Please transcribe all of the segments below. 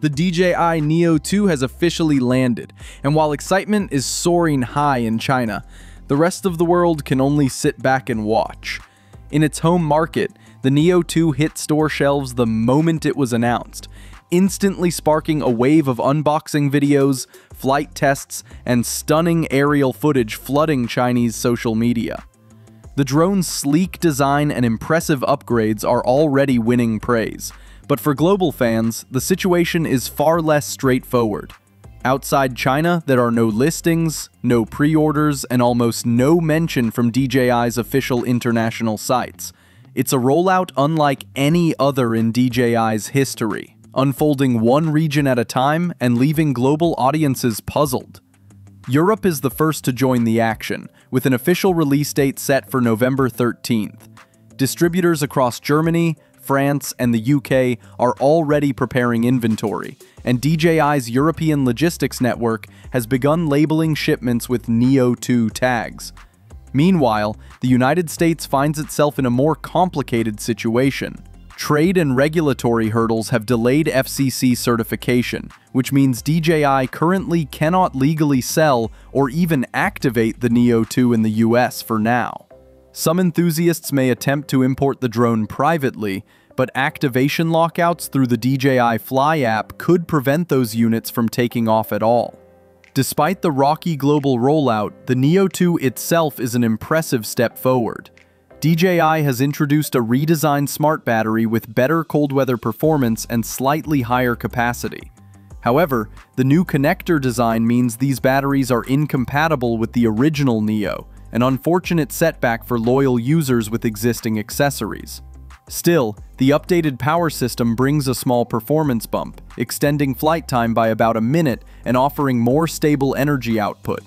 The DJI Neo 2 has officially landed, and while excitement is soaring high in China, the rest of the world can only sit back and watch. In its home market, the Neo 2 hit store shelves the moment it was announced, instantly sparking a wave of unboxing videos, flight tests, and stunning aerial footage flooding Chinese social media. The drone's sleek design and impressive upgrades are already winning praise, but for global fans, the situation is far less straightforward. Outside China, there are no listings, no pre-orders, and almost no mention from DJI's official international sites. It's a rollout unlike any other in DJI's history, unfolding one region at a time and leaving global audiences puzzled. Europe is the first to join the action, with an official release date set for November 13th. Distributors across Germany, France, and the UK are already preparing inventory, and DJI's European logistics network has begun labeling shipments with Neo 2 tags. Meanwhile, the United States finds itself in a more complicated situation. Trade and regulatory hurdles have delayed FCC certification, which means DJI currently cannot legally sell or even activate the Neo 2 in the US for now. Some enthusiasts may attempt to import the drone privately, but activation lockouts through the DJI Fly app could prevent those units from taking off at all. Despite the rocky global rollout, the Neo 2 itself is an impressive step forward. DJI has introduced a redesigned smart battery with better cold weather performance and slightly higher capacity. However, the new connector design means these batteries are incompatible with the original Neo, an unfortunate setback for loyal users with existing accessories. Still, the updated power system brings a small performance bump, extending flight time by about a minute and offering more stable energy output.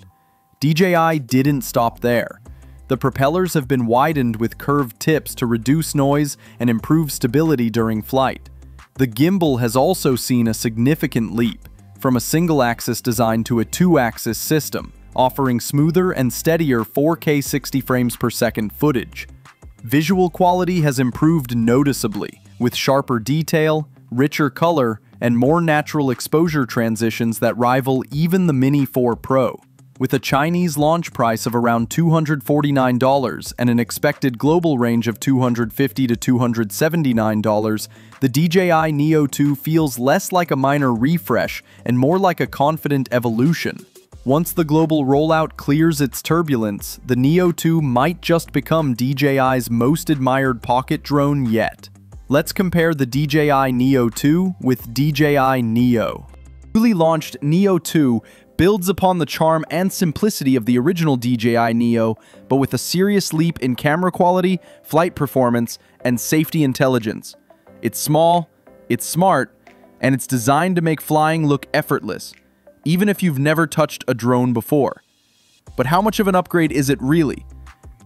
DJI didn't stop there. The propellers have been widened with curved tips to reduce noise and improve stability during flight. The gimbal has also seen a significant leap, from a single-axis design to a two-axis system, offering smoother and steadier 4K 60 frames per second footage. Visual quality has improved noticeably, with sharper detail, richer color, and more natural exposure transitions that rival even the Mini 4 Pro. With a Chinese launch price of around $249 and an expected global range of $250 to $279, the DJI Neo 2 feels less like a minor refresh and more like a confident evolution. Once the global rollout clears its turbulence, the Neo 2 might just become DJI's most admired pocket drone yet. Let's compare the DJI Neo 2 with DJI Neo. Newly launched Neo 2 builds upon the charm and simplicity of the original DJI Neo, but with a serious leap in camera quality, flight performance, and safety intelligence. It's small, it's smart, and it's designed to make flying look effortless, even if you've never touched a drone before. But how much of an upgrade is it really?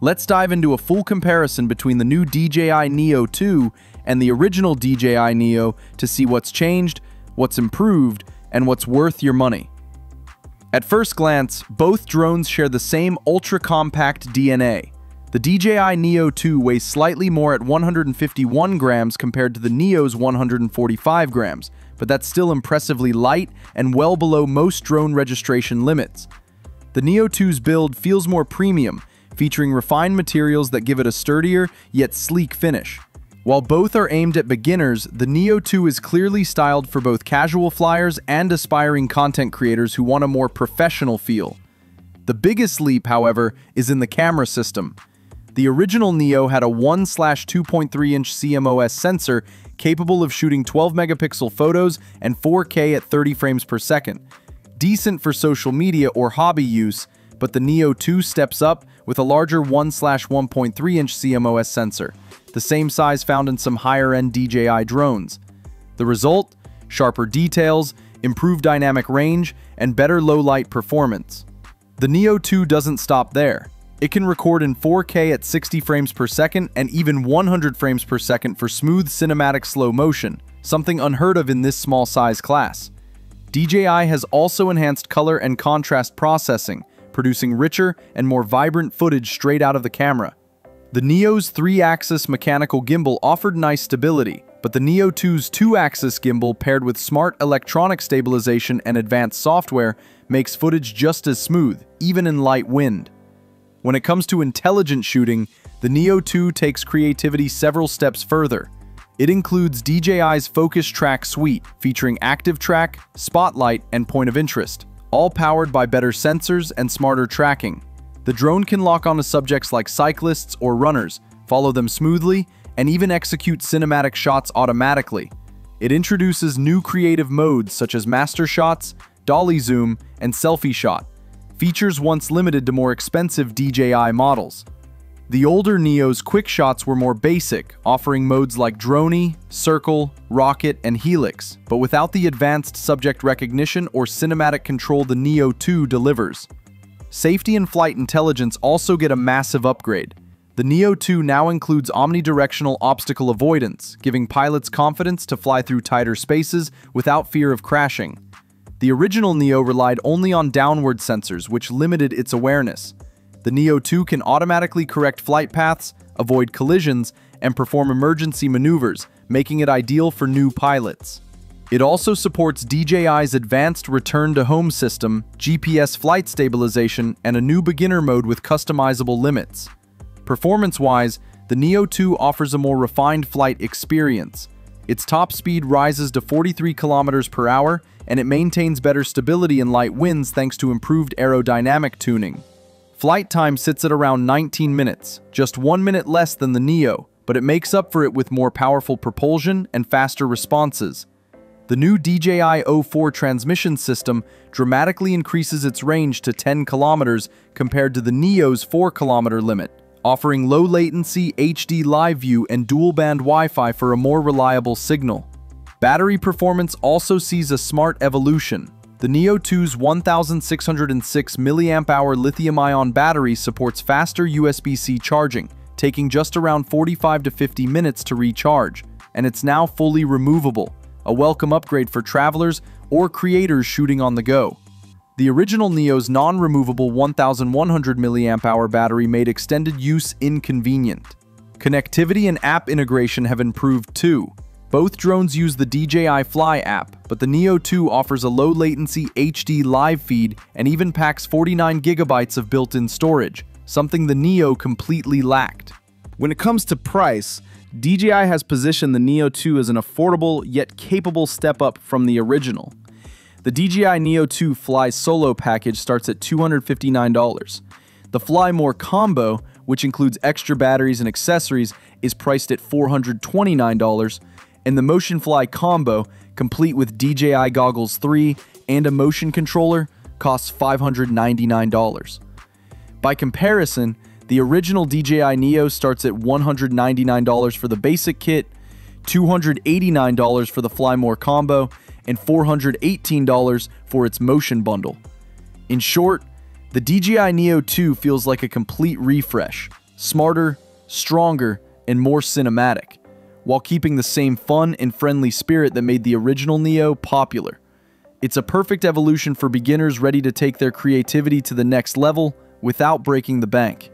Let's dive into a full comparison between the new DJI Neo 2 and the original DJI Neo to see what's changed, what's improved, and what's worth your money. At first glance, both drones share the same ultra-compact DNA. The DJI Neo 2 weighs slightly more at 151 grams compared to the Neo's 145 grams, but that's still impressively light and well below most drone registration limits. The Neo 2's build feels more premium, featuring refined materials that give it a sturdier yet sleek finish. While both are aimed at beginners, the Neo 2 is clearly styled for both casual flyers and aspiring content creators who want a more professional feel. The biggest leap, however, is in the camera system. The original Neo had a 1-2.3 inch CMOS sensor capable of shooting 12 megapixel photos and 4K at 30 frames per second. Decent for social media or hobby use, but the Neo 2 steps up with a larger 1-1.3 inch CMOS sensor the same size found in some higher-end DJI drones. The result? Sharper details, improved dynamic range, and better low-light performance. The Neo 2 doesn't stop there. It can record in 4K at 60 frames per second and even 100 frames per second for smooth cinematic slow motion, something unheard of in this small size class. DJI has also enhanced color and contrast processing, producing richer and more vibrant footage straight out of the camera. The Neo's three-axis mechanical gimbal offered nice stability, but the Neo 2's two-axis gimbal paired with smart electronic stabilization and advanced software makes footage just as smooth, even in light wind. When it comes to intelligent shooting, the Neo 2 takes creativity several steps further. It includes DJI's Focus Track suite, featuring Active Track, Spotlight, and Point of Interest, all powered by better sensors and smarter tracking. The drone can lock onto subjects like cyclists or runners, follow them smoothly, and even execute cinematic shots automatically. It introduces new creative modes such as master shots, dolly zoom, and selfie shot, features once limited to more expensive DJI models. The older Neo's quick shots were more basic, offering modes like Dronie, Circle, Rocket, and Helix, but without the advanced subject recognition or cinematic control the Neo 2 delivers. Safety and flight intelligence also get a massive upgrade. The Neo 2 now includes omnidirectional obstacle avoidance, giving pilots confidence to fly through tighter spaces without fear of crashing. The original Neo relied only on downward sensors, which limited its awareness. The Neo 2 can automatically correct flight paths, avoid collisions, and perform emergency maneuvers, making it ideal for new pilots. It also supports DJI's advanced return to home system, GPS flight stabilization, and a new beginner mode with customizable limits. Performance-wise, the Neo 2 offers a more refined flight experience. Its top speed rises to 43 kilometers per hour, and it maintains better stability in light winds thanks to improved aerodynamic tuning. Flight time sits at around 19 minutes, just one minute less than the Neo, but it makes up for it with more powerful propulsion and faster responses. The new DJI O4 transmission system dramatically increases its range to 10 kilometers compared to the Neo's 4 kilometer limit, offering low latency HD live view and dual band Wi-Fi for a more reliable signal. Battery performance also sees a smart evolution, the Neo 2's 1606 mAh lithium-ion battery supports faster USB-C charging, taking just around 45 to 50 minutes to recharge, and it's now fully removable, a welcome upgrade for travelers or creators shooting on the go. The original Neo's non-removable 1100 mAh battery made extended use inconvenient. Connectivity and app integration have improved too, both drones use the DJI Fly app, but the Neo 2 offers a low-latency HD live feed and even packs 49 gigabytes of built-in storage, something the Neo completely lacked. When it comes to price, DJI has positioned the Neo 2 as an affordable yet capable step up from the original. The DJI Neo 2 Fly Solo package starts at $259. The Fly More combo, which includes extra batteries and accessories, is priced at $429, and the Motion Fly combo, complete with DJI Goggles 3 and a motion controller, costs $599. By comparison, the original DJI Neo starts at $199 for the basic kit, $289 for the Fly More combo, and $418 for its motion bundle. In short, the DJI Neo 2 feels like a complete refresh, smarter, stronger, and more cinematic while keeping the same fun and friendly spirit that made the original Neo popular. It's a perfect evolution for beginners ready to take their creativity to the next level without breaking the bank.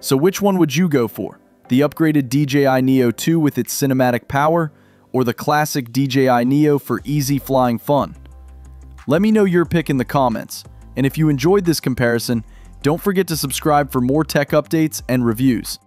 So which one would you go for? The upgraded DJI Neo 2 with its cinematic power, or the classic DJI Neo for easy flying fun? Let me know your pick in the comments, and if you enjoyed this comparison, don't forget to subscribe for more tech updates and reviews.